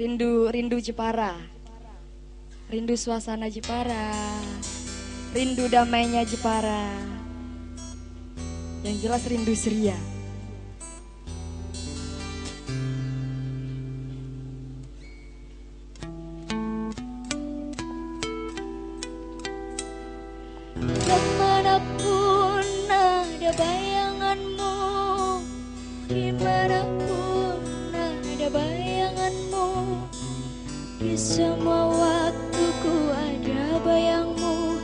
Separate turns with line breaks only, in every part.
rindu rindu Jepara. Rindu suasana Jepara. Rindu damainya Jepara. Yang jelas rindu Seria
Di semua waktuku ada bayangmu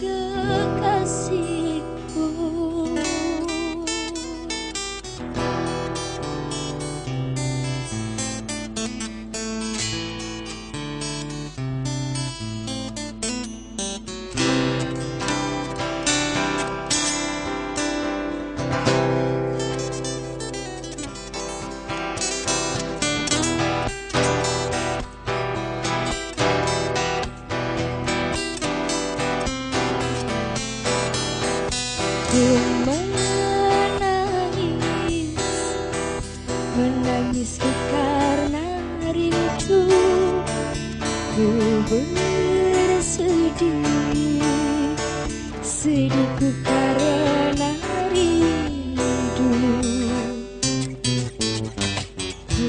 Kekasihku Menangis karena rindu. Ku bersedih Sedihku karena rindu. Ku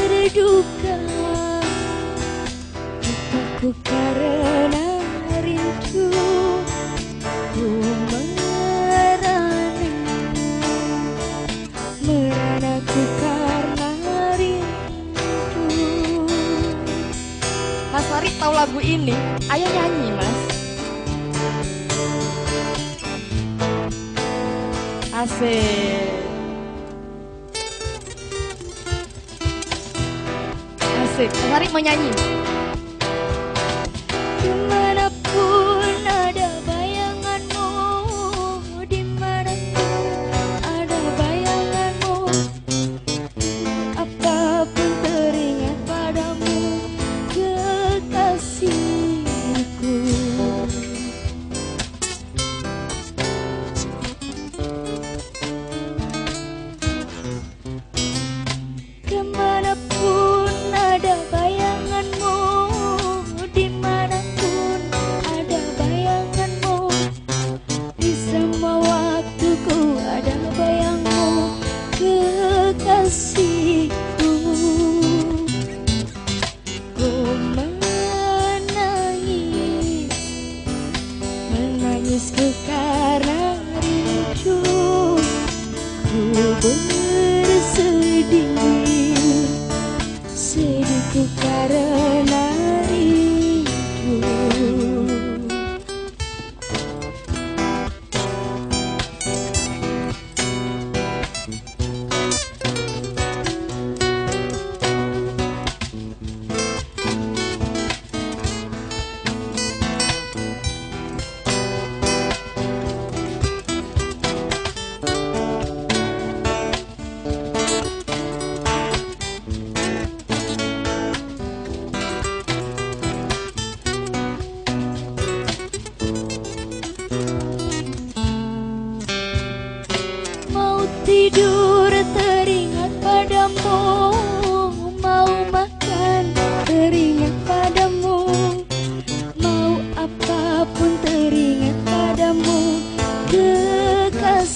berduka Dukaku karena
tahu lagu ini ayo nyanyi mas. Asik. Asik. Mas Farid mau nyanyi.
Di mana pun assim.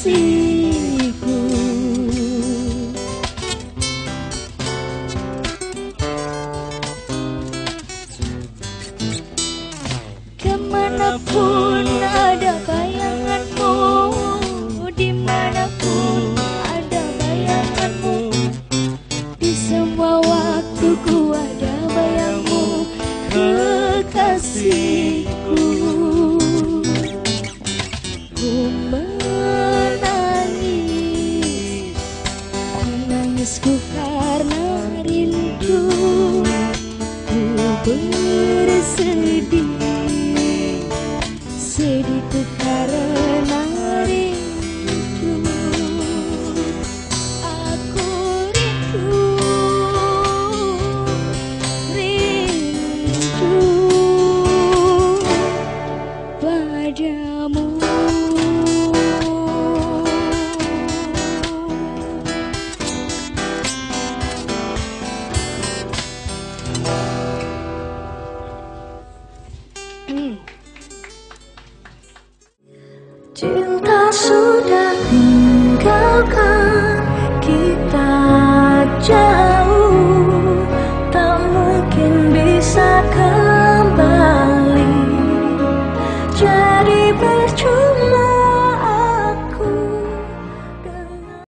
Kekasihku Ke mana pun ada bayanganmu Di mana pun ada bayanganmu Di semua waktuku bersedih Sedihku